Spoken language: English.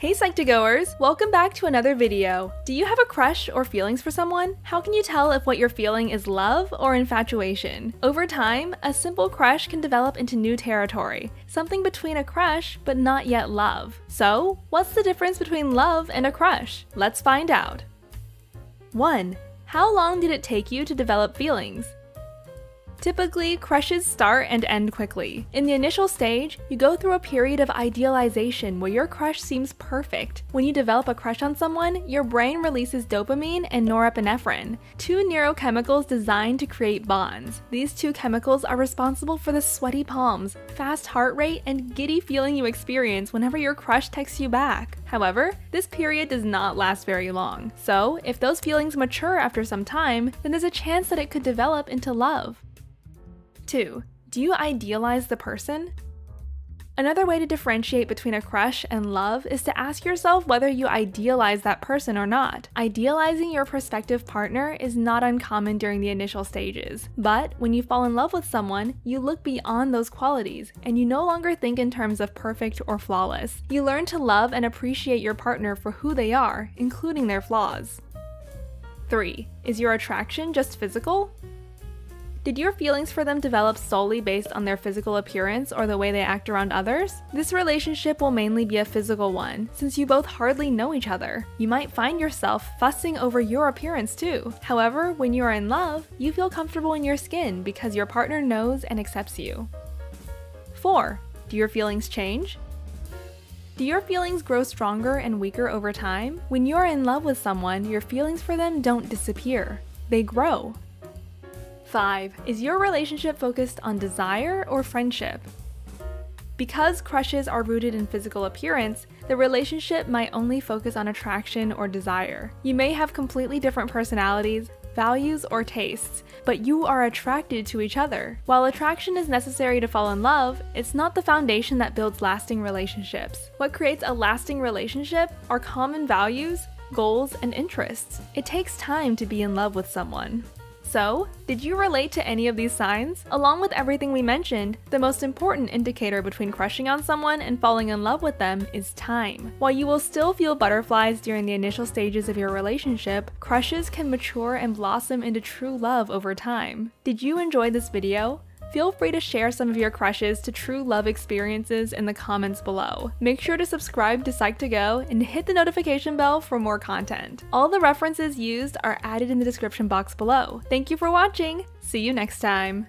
Hey Psych2Goers! Welcome back to another video. Do you have a crush or feelings for someone? How can you tell if what you're feeling is love or infatuation? Over time, a simple crush can develop into new territory, something between a crush but not yet love. So, what's the difference between love and a crush? Let's find out. 1. How long did it take you to develop feelings? Typically, crushes start and end quickly. In the initial stage, you go through a period of idealization where your crush seems perfect. When you develop a crush on someone, your brain releases dopamine and norepinephrine, two neurochemicals designed to create bonds. These two chemicals are responsible for the sweaty palms, fast heart rate, and giddy feeling you experience whenever your crush texts you back. However, this period does not last very long, so if those feelings mature after some time, then there's a chance that it could develop into love. 2. Do you idealize the person? Another way to differentiate between a crush and love is to ask yourself whether you idealize that person or not. Idealizing your prospective partner is not uncommon during the initial stages, but when you fall in love with someone, you look beyond those qualities and you no longer think in terms of perfect or flawless. You learn to love and appreciate your partner for who they are, including their flaws. 3. Is your attraction just physical? Did your feelings for them develop solely based on their physical appearance or the way they act around others? This relationship will mainly be a physical one, since you both hardly know each other. You might find yourself fussing over your appearance too. However, when you are in love, you feel comfortable in your skin because your partner knows and accepts you. 4. Do your feelings change? Do your feelings grow stronger and weaker over time? When you are in love with someone, your feelings for them don't disappear, they grow. 5. Is your relationship focused on desire or friendship? Because crushes are rooted in physical appearance, the relationship might only focus on attraction or desire. You may have completely different personalities, values, or tastes, but you are attracted to each other. While attraction is necessary to fall in love, it's not the foundation that builds lasting relationships. What creates a lasting relationship are common values, goals, and interests. It takes time to be in love with someone. So, did you relate to any of these signs? Along with everything we mentioned, the most important indicator between crushing on someone and falling in love with them is time. While you will still feel butterflies during the initial stages of your relationship, crushes can mature and blossom into true love over time. Did you enjoy this video? Feel free to share some of your crushes to true love experiences in the comments below. Make sure to subscribe to Psych2Go and hit the notification bell for more content. All the references used are added in the description box below. Thank you for watching! See you next time!